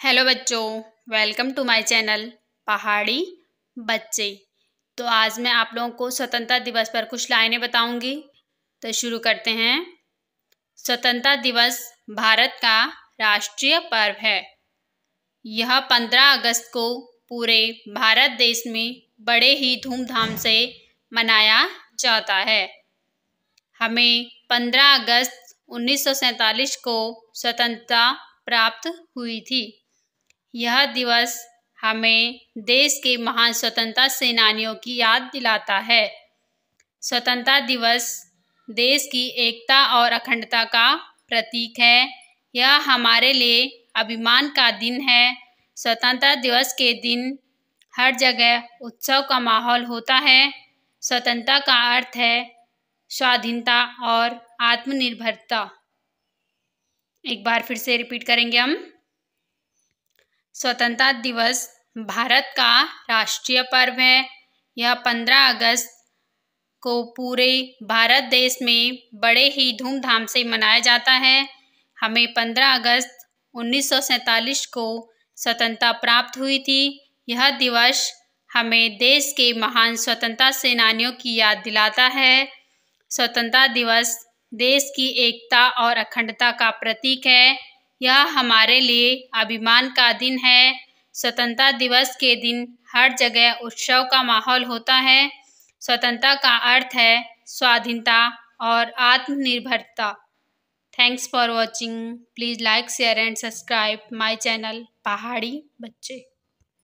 Hello बच्चों welcome to my channel पहाड़ी बच्चे। तो आज मैं आप लोगों को स्वतंत्रता दिवस पर कुछ लाइनें बताऊँगी। तो शुरू करते हैं। स्वतंत्रता दिवस भारत का राष्ट्रीय पर्व है। यह पंद्रह अगस्त को पूरे भारत देश में बड़े ही धूमधाम से मनाया जाता है। हमें पंद्रह अगस्त उन्नीस को स्वतंत्रता प्राप्त हुई थी। यह दिवस हमें देश के महान स्वतंत्रता सेनानियों की याद दिलाता है। स्वतंत्रता दिवस देश की एकता और अखंडता का प्रतीक है। यह हमारे लिए अभिमान का दिन है। स्वतंत्रता दिवस के दिन हर जगह उत्सव का माहौल होता है। स्वतंत्रता का अर्थ है स्वाधीनता और आत्मनिर्भरता। एक बार फिर से रिपीट करेंगे हम। स्वतंत्रता दिवस भारत का राष्ट्रीय पर्व है। यह पंद्रह अगस्त को पूरे भारत देश में बड़े ही धूमधाम से मनाया जाता है। हमें पंद्रह अगस्त उन्नीस सौ सैंतालीस को स्वतंत्रता प्राप्त हुई थी। यह दिवस हमें देश के महान स्वतंत्रता सेनानियों की याद दिलाता है। स्वतंत्रता दिवस देश की एकता और अखंडता का प्रतीक है। यह हमारे लिए अभिमान का दिन है। स्वतंत्रता दिवस के दिन हर जगह उत्सव का माहौल होता है। स्वतंत्रता का अर्थ है स्वाधीनता और आत्मनिर्भरता। Thanks for watching please like share and subscribe my channel पहाड़ी बच्चे।